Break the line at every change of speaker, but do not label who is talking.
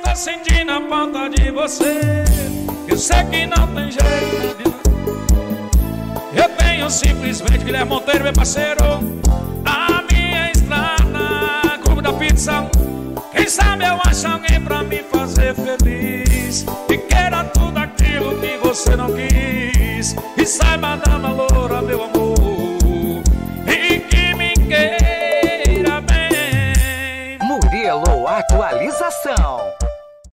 está sentindo a falta de você. Eu sei que não tem jeito Eu tenho simplesmente Guilherme Monteiro, meu parceiro A minha estrada, clube da pizza. Quem sabe eu acho alguém pra me fazer feliz. E queira tudo aquilo que você não quis. E saiba dar valor a meu amor. E que me queira bem.
Murilo Atualização.